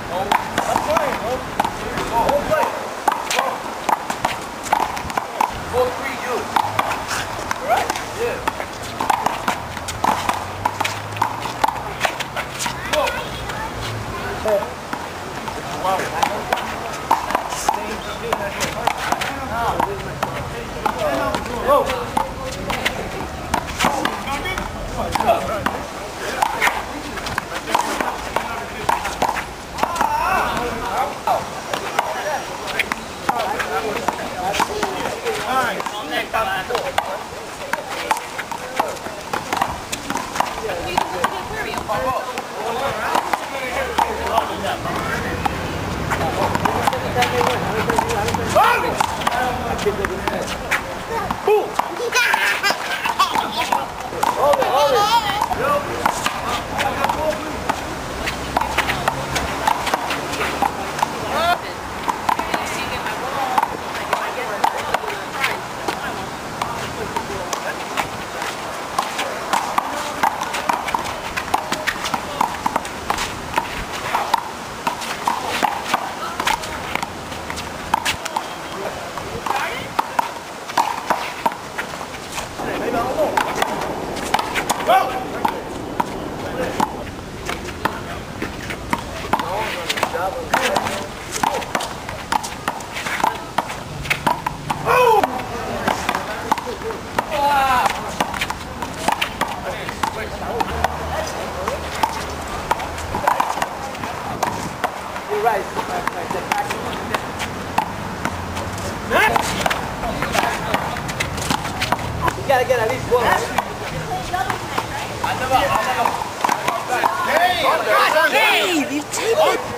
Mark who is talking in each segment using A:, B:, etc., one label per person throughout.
A: You gotta get at least one.
B: Dave, you take it.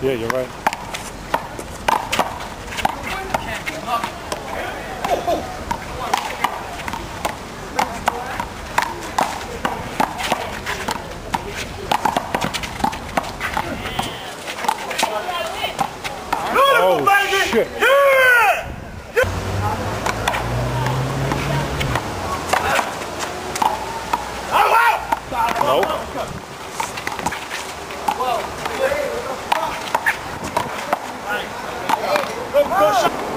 C: Yeah, you're right. Oh, shit. Russia.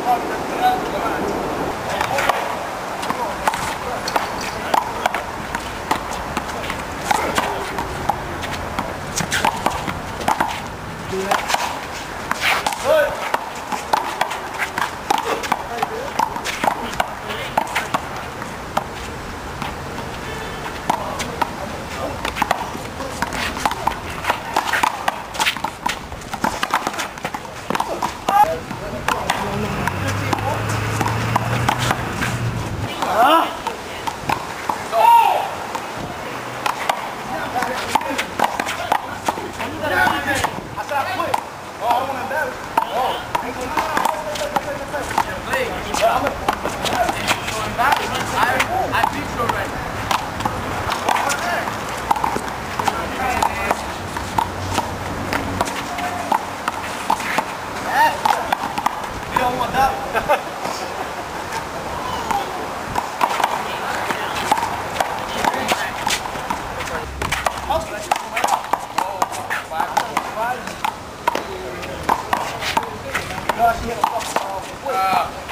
C: film one up. Gosh, you hit Uh.